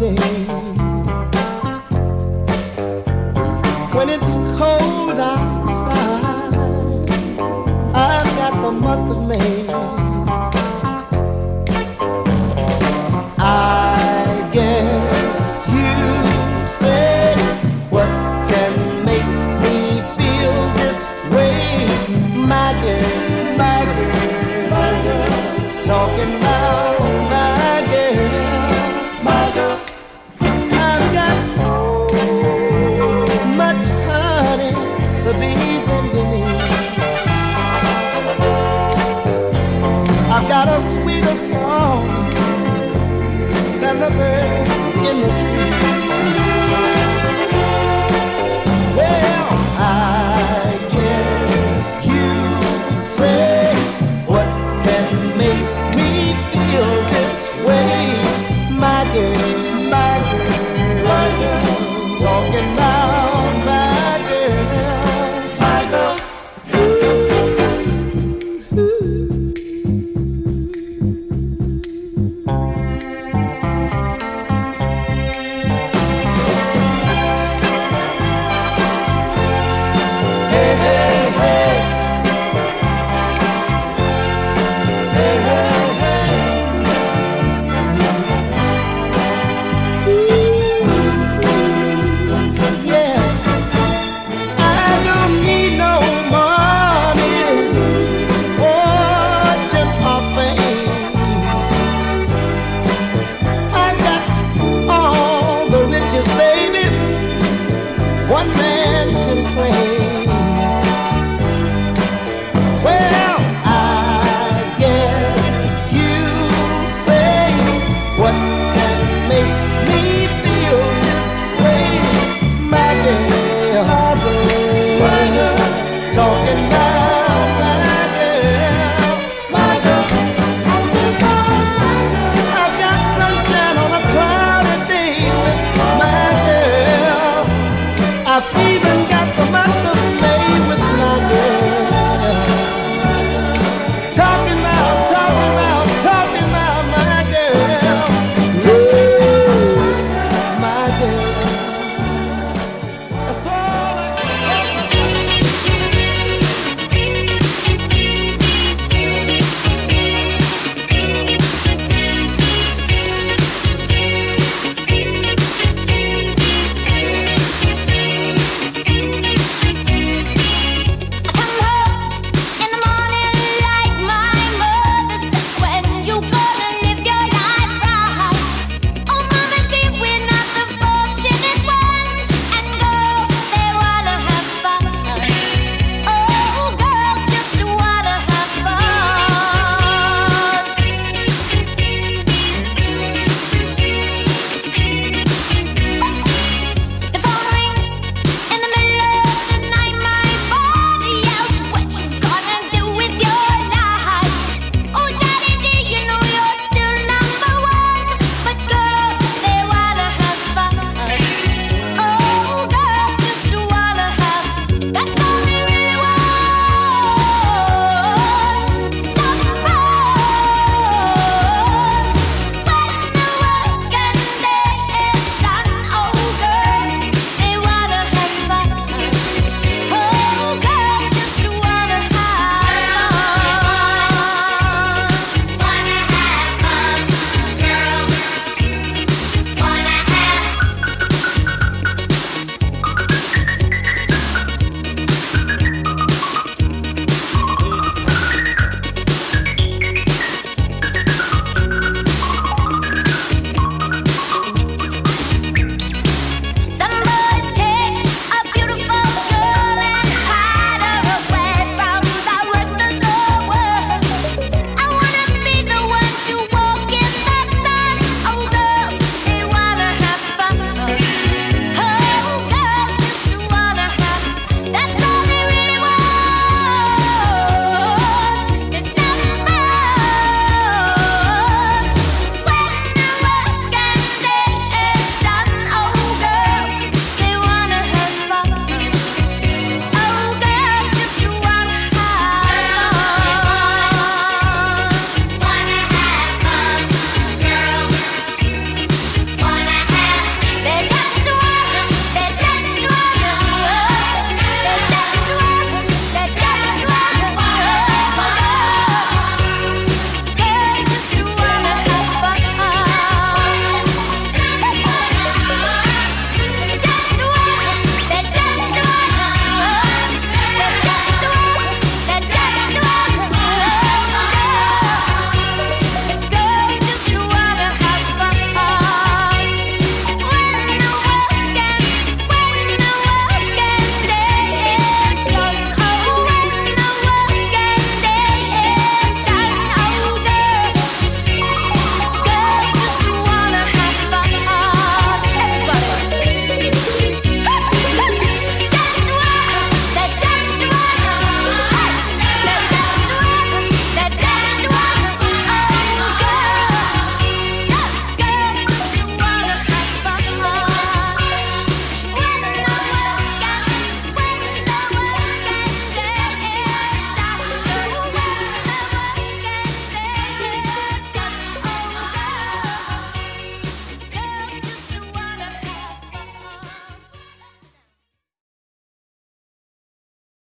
day. The bees envy me. I've got a sweeter song than the birds in the trees. Well, I guess you say what can make me feel this way, my girl, my girl, my girl. Talking about man can play.